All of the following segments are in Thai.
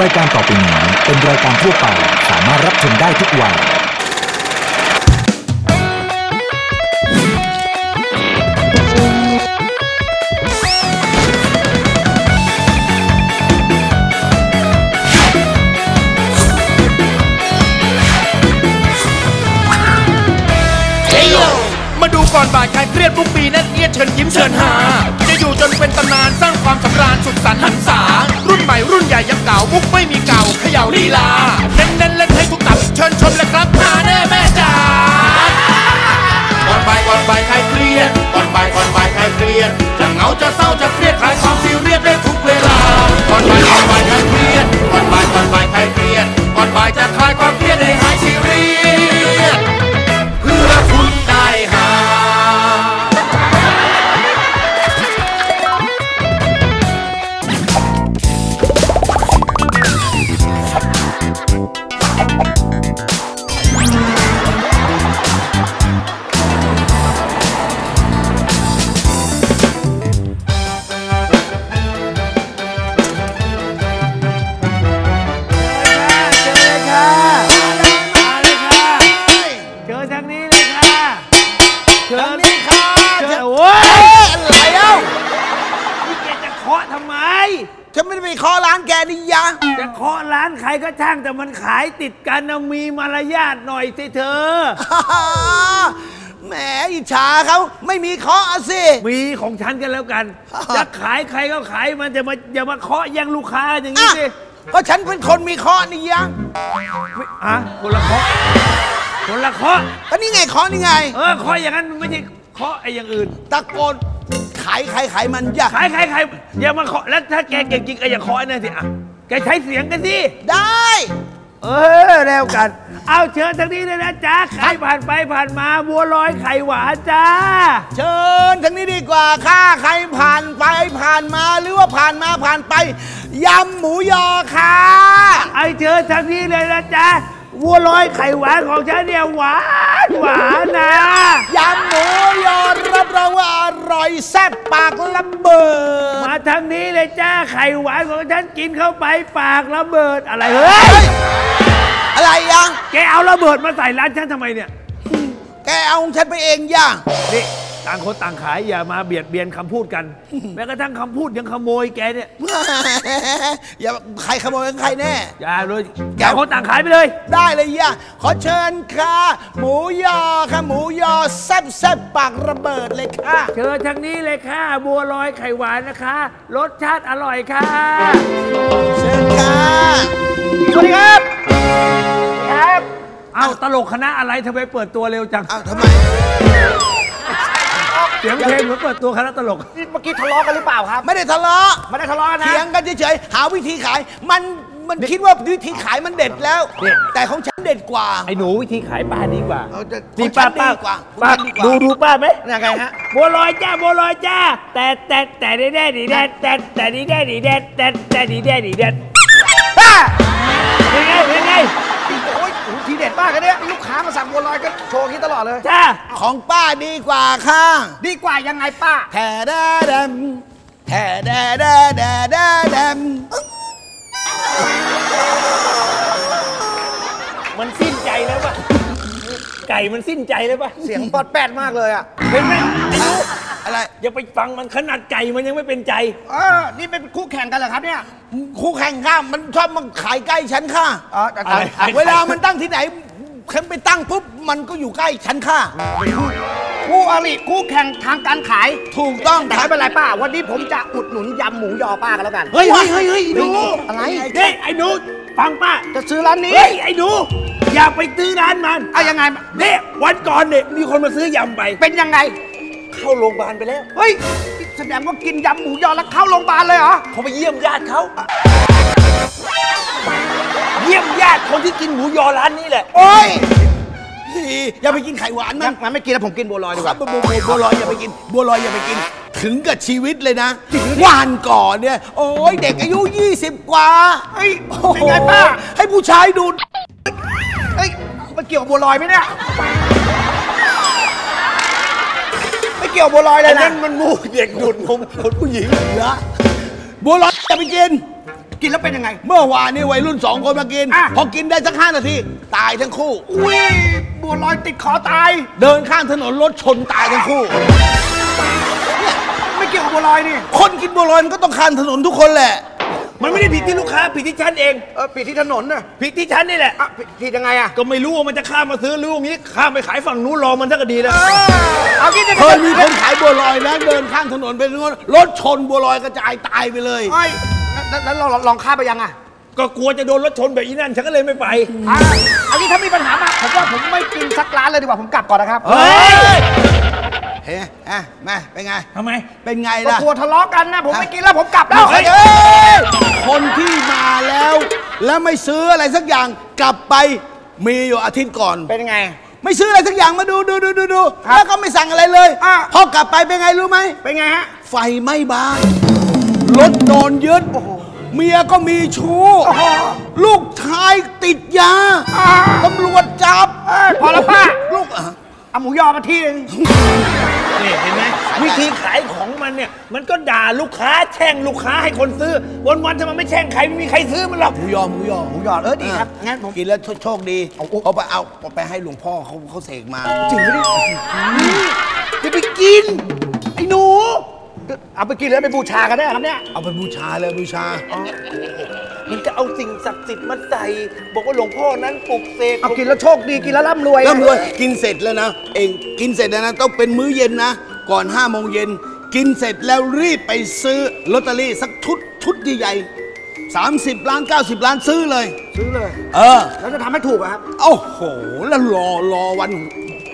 รายการต่อไปนี้เป็นรายการทั่วไปสามารถรับชมได้ทุกวัย มาดูก่อนบ่ายคลายเครียดทุกปีนั่นเอียดเชิญยิ้มเชิญหา จะอยู่จนเป็นตำนานสร้างความสำราญสุขสันต์หันษา ใหม่รุ่นใหญ่ยังเก่ามุกไม่มีเก่าเขย่าลีลาเน้นเน้นเล่นให้ทุกตับเชิญชมเลยครับหาแน่แม่จ๋าก่อนบ่ายก่อนบ่ายครเครียดก่อนบ่ายก่อนบ่ายครเครียดจะเหงาจะเศร้า นแกนี่ยะจะเคาะร้านใครก็ช่างแต่มันขายติดกันนะมีมารยาทหน่อยสิเธอ แหมอิจฉาเขาไม่มีเคออะสิ มีของฉันกันแล้วกัน จะขายใครก็ขายมันจะมาอย่ามาเคาะแย่งลูกค้าอย่างนี้อะสิ ก็ฉันเป็นคนมีเคอนี่ยะไม่อะคนละเคาะคนละเคาะก็นี่ไงเคอนี่ไง เออเคาะอย่างนั้นมันไม่ใช่เคาะไอ้อย่างอื่น ตะโกน ขายขายขายมันยะขายขายขายอย่ามาเคาะแล้วถ้าแกเก่งจริงก็อย่าเคาะไอ้นั่นสิอะแกใช้เสียงกันสิได้ เออแล้วกัน เอาเชิญทางนี้เลยนะจ๊ะใครผ่านไปผ่านมาบัวลอยไข่หวานจ้า เชิญทางนี้ดีกว่าค่ะใครผ่านไปผ่านมาหรือว่าผ่านมาผ่านไปยำหมูยอค่ะไอเชิญทางนี้เลยนะจ๊ะ บัวลอยไข่หวานของฉันเนี่ยหวานหวานนะยำหมูยอรับรองว่าอร่อยแซ่บปากระเบิด มาทางนี้เลยจ้าไข่หวานของฉันกินเข้าไปปากระเบิดอะไรเฮ้ยอะไรยังแกเอาระเบิดมาใส่ร้านฉันทำไมเนี่ย แกเอาของฉันไปเองย่างนี่ ต่างคนต่างขายอย่ามาเบียดเบียนคำพูดกัน แม้กระทั่งคำพูดยังขโมยแกเนี่ยอย่าใครขโมยของใครแน่ อย่าเลยต่างคนต่างขายไปเลย ได้เลยย่าขอเชิญค่ะ หมูยอค่ะหมูยอแซ่บแซ่บปากระเบิดเลยค่ะ เชิญทางนี้เลยค่ะ บัวลอยไข่หวานนะคะ รสชาติอร่อยค่ะ เชิญค่ะ สวัสดีครับครับ เอาตลกคณะอะไรทำไมเปิดตัวเร็วจังอ้าวทำไม เสียงเพลงเหมือนเปิดตัวคณะตลก นี่เมื่อกี้ทะเลาะกันหรือเปล่าครับ ไม่ได้ทะเลาะไม่ได้ทะเลาะกันนะ เถียงกันเฉยๆ หาวิธีขาย มัน มันคิดว่าวิธีขายมันเด็ดแล้วนี่แต่ของฉันเด็ดกว่าไอ้หนูวิธีขายป้าดีกว่าเอาจะนี่ป้าของฉันป้าดีกว่าป้าของฉันดีกว่าดูดูป้าไหมยังไงฮะบัวลอยจ้าบัวลอยจ้า แต่แต่แต่ดีแดดีแดแต่แต่ดีแดดีแดแต่แต่ดีแดดีแดป้าเป็นไงเป็นไงโอ้ยโอ้โหที เด็ดมากเลยเนี่ยลูกค้ามาสั่งบัวลอยก็โชว์อย่างนี้ตลอดเลย จ้าของป้าดีกว่าค่ะดีกว่ายังไงป้า แถแดดำแถแดแดแดแดดำมันสิ้นใจแล้วป่ะไก่มันสิ้นใจแล้วป่ะเสียงปอดแปดมากเลยอะ เห็นไหมไอ้หนู อะไร อย่าไปฟังมันขนาดไก่มันยังไม่เป็นใจ เออนี่เป็นคู่แข่งกันเหรอครับเนี่ยคู่แข่งข้ามันชอบมาขายใกล้ฉันค่ะอ๋อแต่อะไร เวลามันตั้งที่ไหนฉันไปตั้งปุ๊บมันก็อยู่ใกล้ฉันค่ะ คู่อริคู่แข่งทางการขายถูกต้องแต่ไม่เป็นไรป้า วันนี้ผมจะอุดหนุนยำหมูยอป้ากันแล้วกันเฮ้ยเฮ้ยเฮ้ยเฮ้ยหนูอะไร เฮ้ยไอ้หนูฟังป้าจะซื้อร้านนี้เฮ้ยไอ้หนูอย่าไปซื้อร้านมันเอายังไง เนี่ยวันก่อนเนี่ยมีคนมาซื้อยำไป เป็นยังไง เข้าโรงพยาบาลไปแล้ว เฮ้ยแสดงว่ากินยำหมูยอแล้วเข้าโรงพยาบาลเลยเหรอ เขาไปเยี่ยมญาติเขา เยี่ยมญาติคนที่กินหมูยอร้านนี้แหละ โอ้ยอย่าไปกินไข่หวานมันมันไม่กินแล้วผมกินบัวลอยดีกครัว่าบบัวบัวบัวลอยอย่าไปกิน บัวลอยอย่าไปกิน ถึงกับชีวิตเลยนะวันก่อนเนี่ย โอ้ยเด็กอายุ 20 กว่าเฮ้ยโอ้เป็นโหไงป้า ให้ผู้ชายดูเฮ้ยมันเกี่ยวกับบัวลอยไหมเนี่ย เกี่ยวบัวลอยเลอัยนนะนั้นมันมูเด็กดูดนมคนผู้หญิงเหรอบัวลอยอย่าไปกิน กินแล้วเป็นยังไง เมื่อวานนี้วัยรุ่นสองคนมากิน อะ พอกินได้สักห้านาที ตายทั้งคู่ อุ้ยบัวลอยติดคอตาย เดินข้ามถนนรถชนตายทั้งคู่ ไม่เกี่ยวกับบัวลอยนี่คนกินบัวลอยมันก็ต้องข้ามถนนทุกคนแหละ มันไม่ได้ผิดที่ลูกค้าผิดที่ฉันเอง เออปิดที่ถนนน่ะผิดที่ฉันนี่แหละ อะผิดผิดยังไงอะก็ไม่รู้ว่ามันจะข้ามมาซื้อหรือว่างี้ ข้ามไปขายฝั่งนู้นรอมันสักก็ดีแล้ว เออเอางี้เคยมีคนขายบัวลอยนะเดินข้ามถนนไปนู้นรถชนบัวลอยกระจายตายไปเลย ไอ้ยแล้วแล้วเราลองข้ามไปยังอะก็กลัวจะโดนรถชนแบบอีนั่นฉันก็เลยไม่ไปอะเอางี้ถ้ามีปัญหามาผมว่าผมไม่กินสักร้านเลยดีกว่าผมกลับก่อนนะครับ เฮ้ย เฮ้ยอะมาเป็นไง ทำไมเป็นไงก็ล่ะ กลัวทะเลาะกันนะ ผมไม่กินแล้วผมกลับแล้ว เฮ้ยเอ้ยคนที่มาแล้ว แล้วไม่ซื้ออะไรสักอย่างกลับไปมีอยู่อาทิตย์ก่อน เป็นยังไง ไม่ซื้ออะไรสักอย่างมาดูดูดูดูดูครับแล้วก็ไม่สั่งอะไรเลยอะ พอกลับไปเป็นไงรู้ไหม เป็นไงฮะ ไฟไหม้บ้านรถโดนยึดเมียก็มีชู้โอ้โหลูกชายติดยาอ่าตำรวจจับเอ้ยพอแล้วป้า ลูกอะ เอาหมูยอมาที่หนึง นี่เห็นไหมวิธีขายของมันเนี่ย มันก็ด่าลูกค้าแช่งลูกค้าให้คนซื้อ วันวันๆถ้ามันไม่แช่งใครไม่มีใครซื้อมันหรอก หมูยอหมูยอหมูยอเออดีครับงั้นผมกินแล้วโชคดีเอาไปเอาเอาไปให้หลวงพ่อเขาเขาเสกมาจริงไหมเนี่ยจะไปกิน ไอ้หนู เอาไปกินแล้วไปบูชากันได้เหรอครับเนี่ย เอาไปบูชาเลยบูชา มันก็เอาสิ่งศักดิ์สิทธิ์มาใส่ บอกว่าหลวงพ่อนั้นปลุกเสกเอากินแล้วโชคดีกินแล้วร่ำรวยร่ำรวยกินเสร็จแล้วนะ เองกินเสร็จแล้วนะต้องเป็นมื้อเย็นนะ ก่อน5้าโมงเย็นกินเสร็จแล้วรีบไปซื้อลอตเตอรี่สักชุดชุดใหญ่ๆ30 ล้าน 90 ล้านซื้อเลย ซื้อเลย เออ แล้วจะทำให้ถูกอะครับโอ้โห แล้วรอรอวัน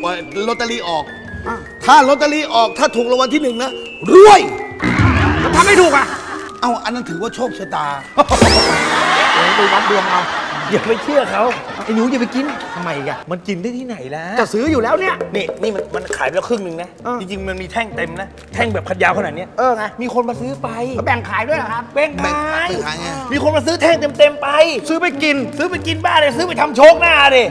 วันลอตเตอรี่ออกอะถ้าลอตเตอรี่ออกถ้าถูกรางวัลที่หนึ่งนะรวยแล้วทำให้ถูกอะ เอาอันนั้นถือว่าโชคชะตา เดี๋ยวดูวัดดวงเอาอย่าไปเชื่อเขาไอ้หนูอย่าไปกินทำไมอะมันกินได้ที่ไหนล่ะจะซื้ออยู่แล้วเนี่ย นี่นี่มันมันขายไปแล้วครึ่งหนึ่งนะ เออ จริง ๆ มันมีแท่งเต็มนะ แท่งแบบขัดยาวขนาดเนี้ยเออไงมีคนมาซื้อไปเขาแบ่งขายด้วยเหรอครับแบ่งแบ่งขายแบ่งขายไง มีคนมาซื้อแท่งเต็มๆไป ซื้อไปกิน ซื้อไปกินบ้าเลยซื้อไปทำโชคหน้าดิ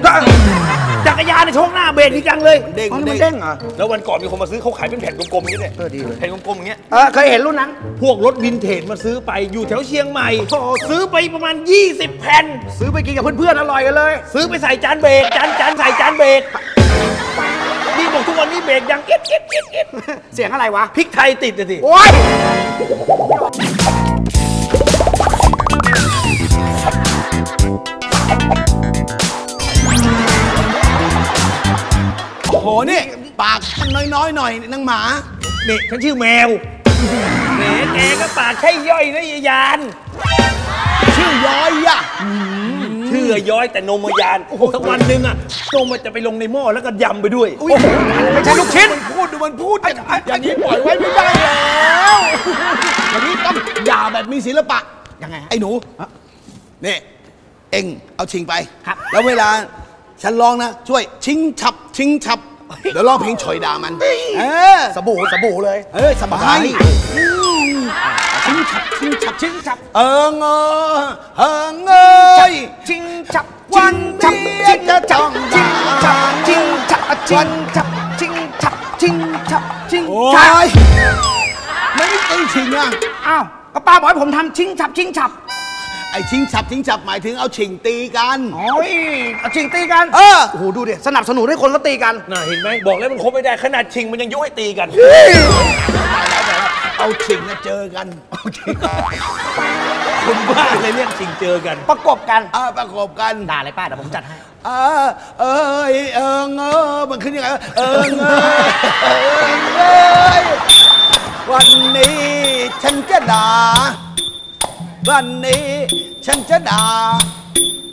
จักรยานในยโชคหน้าเบรกดีจังเลย เด้งอ๋อนี่เด้มันงเด้งเหรอ แล้ววันก่อนมีคนมาซื้อเขาขายเป็นแผ่นกลมๆอย่างนี้เนี่ยเออดีเลย แผ่นกลมๆอย่างเงี้ย เออเคยเห็นรุ่นนั้น พวกรถวินเทจมาซื้อไปอยู่แถวเชียงใหม่ซื้อไปประมาณ 20 แผ่น ซื้อไปกินกับเพื่อนๆอร่อยกันเลย ซื้อไปใส่จานเบรกจานจานใส่จานเบรกนี่บอกทุกวันนี้เบรกยังเอ็ดเอ็ดเอ็ดเอ็ดเสียงอะไรวะพริกไทยติดอะสิโอ๊ยโอ้โหนี่ ปากมันน้อยๆหน่อยนางหมา นี่ฉันชื่อแมวแหมแกก็ปากใช่ย่อยนะยายาน ชื่อย้อยอะ ชื่อย้อยแต่นมยานสักวันหนึ่งอะนมมันจะไปลงในหม้อแล้วก็ยำไปด้วยโอ้โหไม่ใช่ลูกชิ้นมันพูดดูมันพูดอย่างอย่างนี้ปล่อยไว้ไม่ได้แล้วอย่างนี้ต้องด่าแบบมีศิลปะยังไงฮะไอ้หนูนี่เอ็งเอาชิงไปครับแล้วเวลาฉันร้องนะ ช่วยชิงฉับชิงฉับ เดี๋ยวร้องเพลงฉอยด่ามัน เออ สบู่สบู่เลย เออสบายอืมชิงฉับชิงฉับชิงฉับ เอิงเออเอิงเอ้ยชิงฉับวันฉับชิงฉับชิงฉับชิงฉับชิงฉับชิงฉับชิงฉับชิงโอ้ฉับยไม่ได้ตีชิงอะอ้าวก็ป้าบอกให้ผมทำชิงฉับชิงฉับ ไอ้ชิงฉับชิงฉับหมายถึงเอาชิงตีกันโอ้ยเอาชิงตีกัน เออโอ้โหดูดิสนับสนุนให้คนเขาตีกันน่าเห็นไหมบอกแล้วมันคบไม่ได้ขนาดชิงมันยังยุให้ตีกัน เอาชิงนะเจอกันเอาชิงคนบ้าเลยเรียกชิงเจอกัน ประกบกันอ่าประกอบกันด่าเลยป้าเดี๋ยวผมจัดให้อ่าเอ้ยเอิงเออมันขึ้นยังไงวะเอิงเอ้ยเอิงเอ้ยวันนี้ฉันจะด่า วันนี้ฉันจะด่า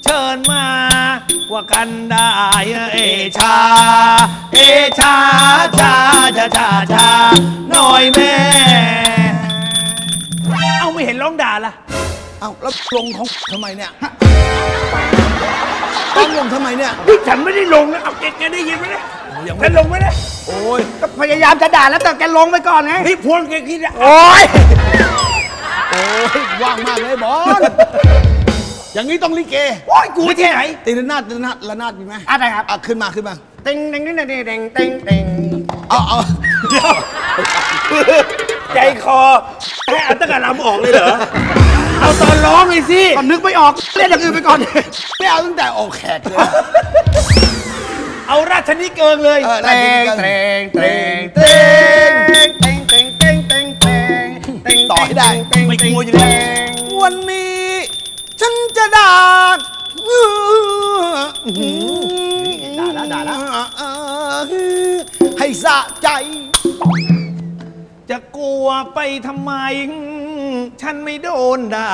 เชิญมาว่ากันได้เอชา เอชาชาชาชาชาหน่อยแม่ เอาไม่เห็นร้องด่าล่ะ เอ้าแล้วลงของทำไมเนี่ยต้องลงทำไมเนี่ย นี่ฉันไม่ได้ลงนะเอาแกแกได้ยินไหมเนี่ยยังไม่ฉันลงไหมเนี่ยโอ้ยก็พยายามจะด่าแล้วแต่แกลงไปก่อนไงนี่พวงแกคิดอะโอ๊ยโอ้ ยว่างมากเลยบอลอย่างนี้ต้องลิเกโอ๊ยกูที่ไหนตีระนาดระนาดระนาดมีไหมอะไรครับอะขึ้นมาขึ้นมาเต็งเต็งเต็งเต็งเต็งเต็งเต็งเอาเอาเดี๋ยวใจคอให้อัตตกะลำออกเลยเหรอเอาตอนร้องเลยสิก็นึกไม่ออกเล่นอย่างอื่นไปก่อนไม่เอาตั้งแต่ออกแขกเลยเอาราชนิเกิงเลยเออเตได้ดีงกันเตงเตงเตง ได้ ไม่กลัวอยู่แล้ววันนี้ ฉันจะด่าด่าแล้วด่าแล้วให้สะใจ จะกลัวไปทำไม ฉันไม่โดนด่า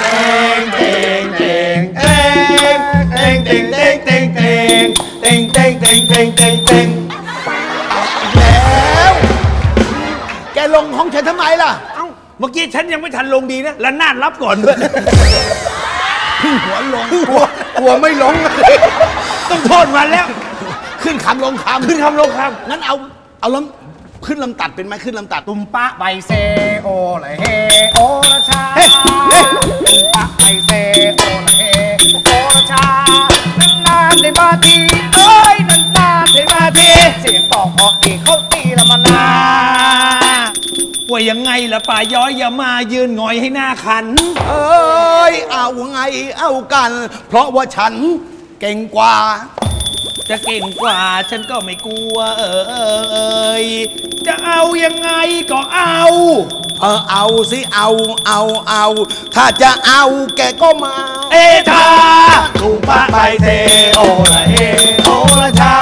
เต็งเต็งเต็งเต็งเต็งเต็งเต็งเต็งเต็งเต็งเต็งเต็งเต็งเต็งเต็งแล้ว แกลงของฉันทำไมล่ะ เอ้าเมื่อกี้ฉันยังไม่ทันลงดีนะแล้วนาดรับก่อนด้วยพึ่งหัวลงกลัวกลัวไม่ลง ต้องโทษมันแล้ว ขึ้นคำลงคำขึ้นคำลงคงั้นเอาเอาลำขึ้นลำตัดเป็นไหมขึ้นลำตัด ตุมปะใบเซโอละเฮโอละชาเฮ้ยเฮ้ยตุมปะใบเซโอละเฮโอละชานานๆได้มาทีเอ้ยนานๆได้มาทีเสียงปอกเพราะอีกเขาตีละมานาำ ว่ายังไงล่ะป่าย้อยอย่ามายืนหงอยให้หน้าขัน เอ้ยเอาไงเอากัน เพราะว่าฉันเก่งกว่า จะเก่งกว่าฉันก็ไม่กลัว เออเออเอยจะเอายังไงก็เอา เออเอาสิเอาเอาเอา ถ้าจะเอาแกก็มา เอชาตุปะไปเทโอละเอโอละชา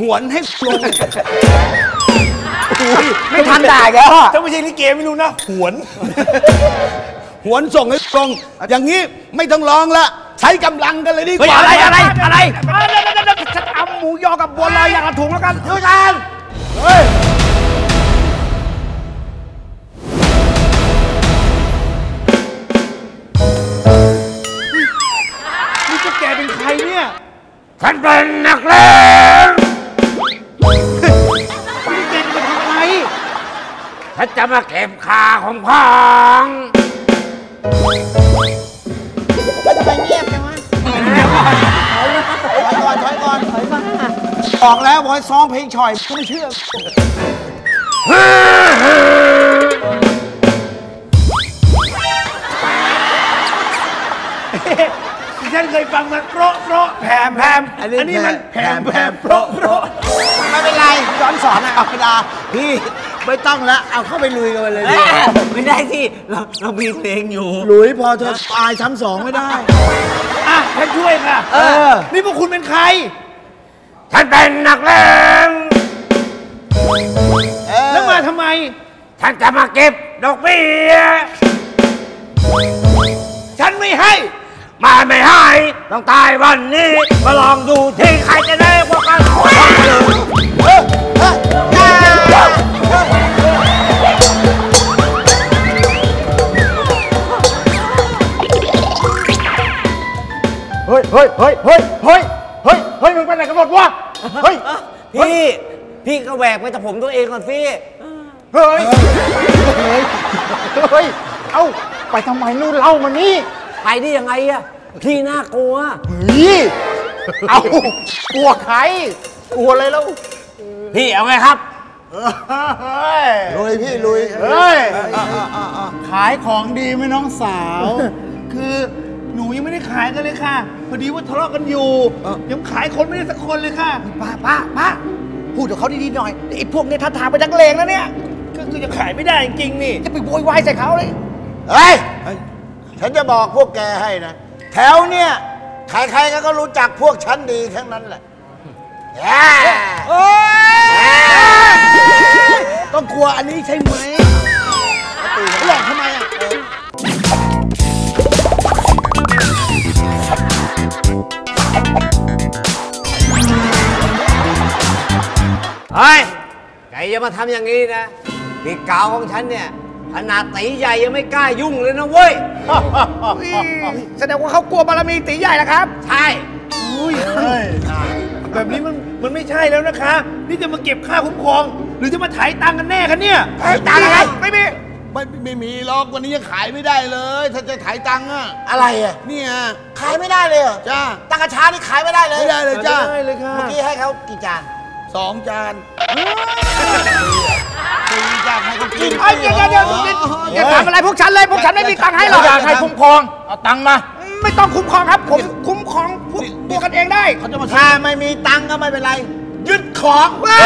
หวนให้ลงไม่ทันด่าแกแล้วถ้าไม่ใช่ลิเกไม่รู้นะ หวน หวนส่งให้ลงอย่างนี้ไม่ต้องร้องละ ใช้กำลังกันเลยดีกเฮ้ยว่าอะไรอะไรอะไรฉันเอาหมูยอกับบัวลอยอย่างละถุงแล้วกันด้วยกันเฮ้ยนี่เจ้าแกเป็นใครเนี่ยฉันเป็น จะมาเก็บค่าของพังถอยก่อนถอยก่อนบอกแล้วบอกให้ซ้อมเพลงฉ่อยก็ไม่เชื่อ ฉันเคยฟังมันเพราะเพราะแผ่แผ่อันนี้มันแผ่แผ่เพราะเพราะไม่เป็นไรย้อนสอนนะธรรมดาพี่ไม่ต้องละเอาเข้าไปลุยกันไปเลยดีกว่าไม่ได้สิเราเรามีเพลงอยู่หลุยพอเธอตายซ้ำสองไม่ได้อะฉันช่วยค่ะเออนี่พวกคุณเป็นใครฉันเป็นนักเลงแล้วมาทำไมฉันจะมาเก็บดอกเบี้ยฉันไม่ให้ มาไม่ให้ต้องตายวันนี้ มาลองดูที่ใครจะได้กว่ากันลองมาเลยเฮ้ยเฮ้ยเฮ้ยเฮ้ยเฮ้ยเฮ้ยเฮ้ยมึงไปไหนกันหมดวะเฮ้ยพี่ พี่ก็แหวกไปแต่ผมตัวเองก่อนพี่เฮ้ยเฮ้ยเฮ้ยเอ้าไปทำไมนู่นเล่ามานี่ ไปได้ยังไงอะพี่น่ากลัว นี่เอากลัวใครกลัวอะไรแล้วพี่เอาไงครับเฮ้ยลุยพี่ลุยเฮ้ยขายของดีไหมน้องสาว คือหนูยังไม่ได้ขายกันเลยค่ะ พอดีว่าทะเลาะกันอยู่ ยังขายคนไม่ได้สักคนเลยค่ะป้าป้าป้าพูดกับเขาดีๆหน่อยไอ้พวกเนี้ท่าทางเป็นนักเลงนะเนี่ย ก็คือยังขายไม่ได้จริงๆนี่ จะไปโวยวายใส่เขาเลยเฮ้ย ฉันจะบอกพวกแกให้นะ แถวเนี่ยใครๆก็รู้จักพวกฉันดีทั้งนั้นแหละแย่ต้องกลัวอันนี้ใช่ไหมหลอกทำไมอะเฮ้ยแกอย่ามาทำอย่างนี้นะปีกาวของฉันเนี่ย ขนาดตีใหญ่ยังไม่กล้ายุ่งเลยนะเว้ย แสดงว่าเขากลัวบารมีตีใหญ่แล้วครับ ใช่แบบนี้มันมันไม่ใช่แล้วนะคะ นี่จะมาเก็บค่าคุ้มครอง หรือจะมาถ่ายตังค์กันแน่คะเนี่ยไอ้ตาอะไรไม่มีไม่ไม่มีหรอกวันนี้ยังขายไม่ได้เลย ถ้าจะถ่ายตังค์อะอะไรอะเนี่ยขายไม่ได้เลยเหรอจ้าตังกระชานี่ขายไม่ได้เลยไม่ได้เลยจ้าเมื่อกี้ให้เขากี่จาน สองจานสี่จานให้เขากินเอ้ยเดี๋ยวเดี๋ยวเดี๋ยวเดี๋ยวอย่าทำอะไรพวกฉันเลยพวกฉันไม่มีตังค์ให้หรอกอยากให้คุ้มครองเอาตังค์มา ไม่ต้องคุ้มครองครับผมคุ้มครองพวกตัวกันเองได้เขาจะมาถ้าไม่มีตังค์ก็ไม่เป็นไรยึดของเฮ้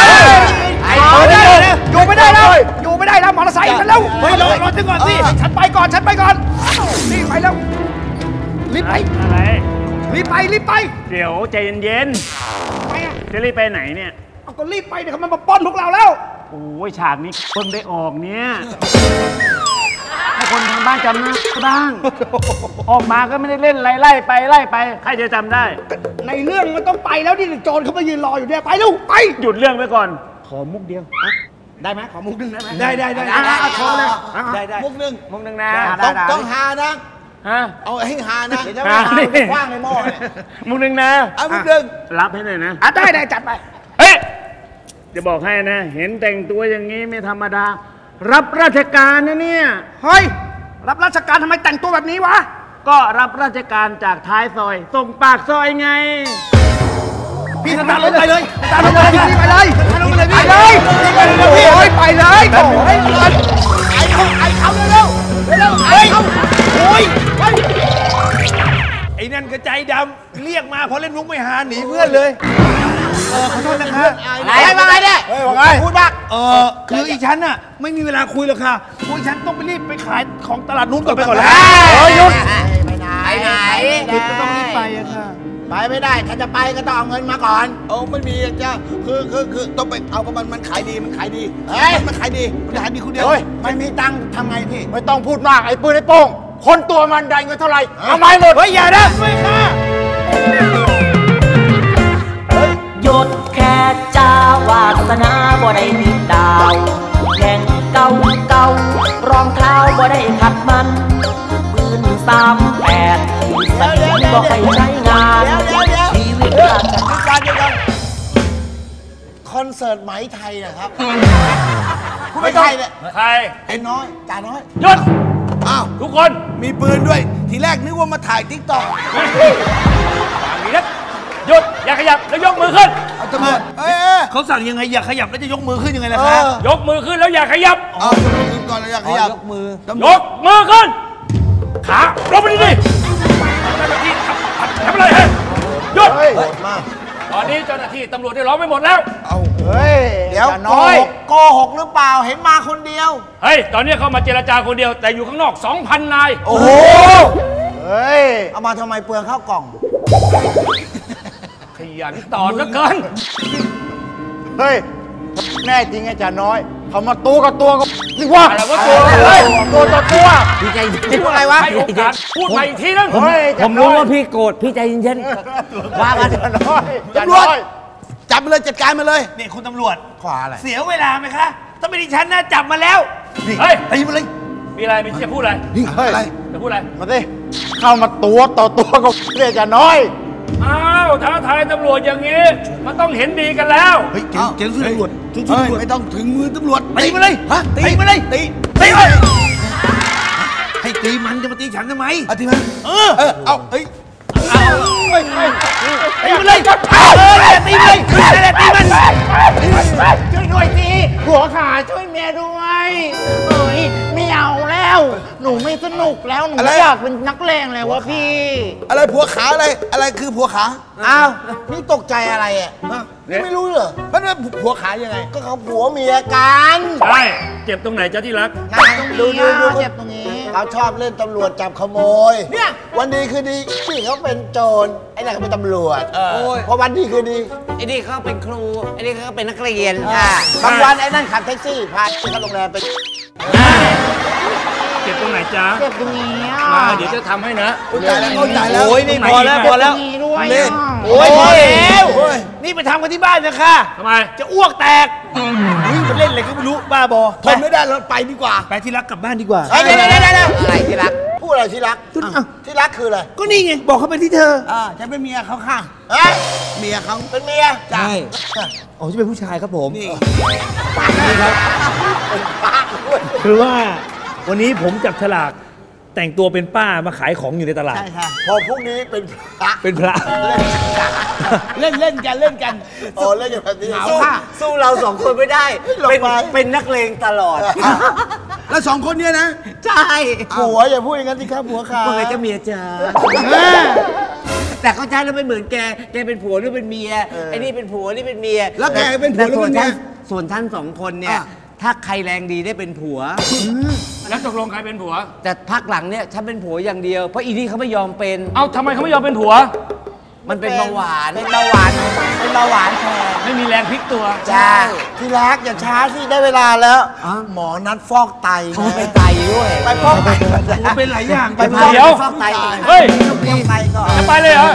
ยอยู่ไม่ได้แล้วอยู่ไม่ได้แล้วอยู่ไม่ได้แล้วมอเตอร์ไซค์กันแล้วเฮ้ยรอรอถึงก่อนสิฉันไปก่อนฉันไปก่อนนี่ไปแล้วรีบไปอะไรรีบไปรีบไป เดี๋ยวใจเย็นไปอะๆจะรีบไปไหนเนี่ย เอาก็รีบไปเดี๋ยวเขามันมาปล้นพวกเราแล้ว โอ้ยฉากนี้เพิ่งได้ออกเนี่ยให้คนทางบ้านจำหน้าบ้าง ออกมาก็ไม่ได้เล่นไล่ไล่ไปไล่ไปใครจะจำได้ ในเรื่องมันต้องไปแล้วนี่โจรเขามายืนรออยู่เนี่ยไปลูกไป หยุดเรื่องไว้ก่อน ขอมุกเดียว ได้ไหมขอมุกหนึงได้ไหมได้ได้ได้อะอะอะโชว์เลยได้ได้มุกหนึ่งมุกหนึ่งนะต้องต้องหานะฮะเอาให้หานะเดี๋ยวจะไม่หาไปคว้างในหม้อเนี่ยมุกหนึ่งนะเอามุกหนึ่งรับให้หน่อยนะอะได้ได้จัดไปเฮ้ย จะบอกให้นะ เห็นแต่งตัวอย่างนี้ไม่ธรรมดา รับราชการนะเนี่ยเฮ้ย รับราชการทำไมแต่งตัวแบบนี้วะ ก็รับราชการจากท้ายซอย ส่งปากซอยไง พี่สตาร์ทรถไปเลยสตาร์ทรถไปเลยไปเลยไปเลยไปเลยพี่โอ้ยไปเลยโอ้ยไอ้เขาไอ้เขาเร็วเร็วไอ้เขาโอ้ยไอ้นั่นก็ใจดำเรียกมาพอเล่นมุกไม่หาหนีเพื่อนเลย อะไรมาไงเนี่ยเฮ้ยว่าไงพูดบ้างเออคืออีฉันน่ะไม่มีเวลาคุยหรอกค่ะคุยฉันต้องไปรีบไปขายของตลาดนู้นก่อนไปก่อนแล้วเฮ้ยหยุดไปไหนไปไหนคือก็ต้องรีบไปอะค่ะไปไม่ได้ ถ้าจะไปก็ต้องเอาเงินมาก่อนโอ้ไม่มีอะจ้าคือคือคือต้องไปเอากับมันมันขายดีมันขายดีเฮ้ยมันมันขายดีมันขายดีคนเดียวเฮ้ยไม่มีตังค์ทำไงพี่ไม่ต้องพูดมากไอ้ปืนไอ้โป้งคนตัวมันได้เงินเท่าไหร่เอาไม้หมดเฮ้ยอย่านะไม่ค่ะ หยุดแค่จ้าวาสนาบ่ได้ติดดาวแข่งเก่าเก่ารองเท้าบ่ได้ขัดมันปืนสามแปดที่สนิทบ่ให้ใช้งานเดี๋ยวเดี๋ยวชีวิตราชการหยุดก่อนหยุดก่อนคอนเสิร์ตไหมไทยนะครับคุณไม่ไทยเนี่ยใครไอ้น้อยจ่าน้อยหยุดอ้าวทุกคนมีปืนด้วย ทีแรกนึกว่ามาถ่ายทิกตอกอย่างนี้นะ หยุด อย่าขยับ แล้วยกมือขึ้น เอาตำรวจเอ้ยเขาสั่งยังไงอย่าขยับแล้วจะยกมือขึ้นยังไงล่ะครับยกมือขึ้นแล้วอย่าขยับ เอายกมือขึ้นก่อนแล้วอย่าขยับยกมือยกมือขึ้น ขาลงไปดิดิเจ้าหน้าที่ทำทำอะไรฮะหยุดตอนนี้เจ้าหน้าที่ตำรวจได้ล้อมไปหมดแล้วเดี๋ยวโกหกโกหกหรือเปล่าเห็นมาคนเดียว เฮ้ย ตอนนี้เขามาเจรจาคนเดียว แต่อยู่ข้างนอก 2,000 นาย โอ้โห เฮ้ย เอามาทำไมเปลืองข้าวกล่องข ยันต่อเหลือเกิน เฮ้ย แน่จริงไอ้จ่าน้อยเขามาตัวกับตัวก็สิว่าอะไรวะตัวเฮ้ยตัวต่อตัวพี่ใจพูดอะไรวะให้โอกาสพูดไปอีกทีนึงผมรู้ว่าพี่โกรธพี่ใจเย็นว่ากันจ่าน้อยจ่าตำรวน้จอยจับมาเลยจัดการมาเลยนี่คุณตำรวจขวาอะไรเสียเวลาไหมคะถ้าไม่ดิฉันนะจับมาแล้วเฮ้ยตีมาเลยมีอะไรมีจะพูดอะไรนี่เฮ้ยอะไรจะพูดอะไรมาสิเข้ามาตัวต่อตัวก็เรียกจ่าน้อยอ้า ท้าทายตำรวจอย่างนี้ มันต้องเห็นดีกันแล้ว เฮ้ยเจ๋งเจ๋งสุดตำรวจสุดตำรวจไม่ต้องถึงมือตำรวจตีมาเลยฮะตีมาเลยตีตีเลยให้ตีมันจะมาตีฉันทำไมเอาตีมาเออเออเอาเฮ้ย แล้วหนูอะไร อยากเป็นนักเลงเลยวะพี่อะไรผัวขาอะไรอะไรคือผัวขาอ้าวนี่ตกใจอะไรอะไม่รู้เหรอมันเป็นผัวขายังไง ก็เขาผัวเมียกันใช่เจ็บตรงไหนจ้าที่รักนั่งตรงนี้ดูดูเจ็บตรงนี้ เขาชอบเล่นตำรวจจับขโมยเนี่ย วันดีคือดีพี่เขาเป็นโจรไอ้นั่นเขาเป็นตำรวจเพราะวันดีคือดีไอ้นี่เขาเป็นครูไอ้นี่เขาเป็นนักเรียนอ่าบางวันไอ้นั่นขับแท็กซี่พาไปเข้าโรงแรมไป เจ็บตรงไหนจ้าเจ็บตรงนี้อะมาเดี๋ยวจะทำให้นะเข้าใจแล้วเข้าใจแล้วโอ้ยนี่พอแล้วพอแล้วตรงนี้ด้วยเล่นอะโอ้ยพอแล้วโอ้ยนี่ไปทำกันที่บ้านนะคะทำไมจะอ้วกแตกเฮ้ยมันเล่นอะไรก็ไม่รู้บ้าบอทนไม่ได้แล้วไปดีกว่า ไปที่รักกลับบ้านดีกว่าเฮ้ยเดี๋ยวเดี๋ยวเดี๋ยวเดี๋ยวอะไรที่รักพูดอะไรที่รักอ้าวที่รักคืออะไรก็นี่ไงบอกเขาไปที่เธออ่าฉันเป็นเมียเขาค่ะเฮ้ยเมียเขาเป็นเมียจ้าอ๋อจะเป็นผู้ชายครับผมนี่คือว่า วันนี้ผมจับฉลากแต่งตัวเป็นป้ามาขายของอยู่ในตลาด ใช่ค่ะพอพรุ่งนี้เป็นพระเป็นพระ เล่นเล่นกันเล่นกัน โอ้เล่นกันแบบนี้สู้สู้เราสองคนไม่ได้หลบเป็นไปเป็นนักเลงตลอด แล้วสองคนเนี้ยนะ ใช่ผัวอย่าพูดอย่างนั้นสิครับผัวขาเมื่อไงจะเมียจ้าแต่เข้าใจแล้วไม่เหมือนแก แกเป็นผัวหรือเป็นเมียไอ้นี่เป็นผัวนี่เป็นเมีย แล้วแกเป็นผัวหรือเป็นเมียแต่ส่วนท่านสองคนเนี่ย ถ้าใครแรงดีได้เป็นผัว แล้วตกลงใครเป็นผัว แต่พักหลังเนี่ยฉันเป็นผัวอย่างเดียว เพราะอีนี่เขาไม่ยอมเป็น เอ้าทำไมเขาไม่ยอมเป็นผัว มันเป็นเบาหวานเป็นเบาหวานเป็นเบาหวานแทนไม่มีแรงพลิกตัว จ้า ที่รักอย่าช้าที่ได้เวลาแล้ว อ๋อ หมอนัดฟอกไตเขานะไปไตด้วยไปฟอกไตก่อนจ้ะเป็นหลายอย่างไปฟอกเดี๋ยว ฟอกไตก่อนเฮ้ย ฟอกไตก่อน จะไปเลยเหรอ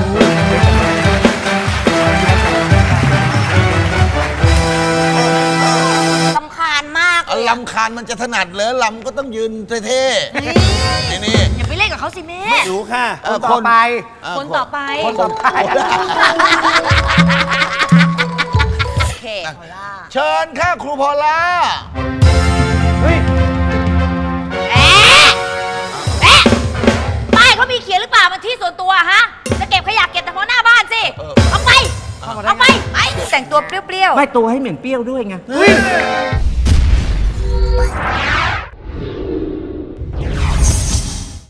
ลยลำคาญมันจะถนัดเหรอลำก็ต้องยืนเท่ๆนี่นี่อย่าไปเล่นกับเขาสิแม่ดูค่ะคนต่อไป คนต่อไป คนต่อไปโอเคพอล่าเชิญค่ะครูพอลล่าเอ๊ะเอ๊ะป้ายเขามีเขียนหรือเปล่ามันที่ส่วนตัวฮะจะเก็บขยะเก็บแต่เพราะหน้าบ้านสิเอาไปเอาไปไอ้แต่งตัวเปรี้ยวไม่ตัวให้เหม็นเปรี้ยวด้วยไง Bye.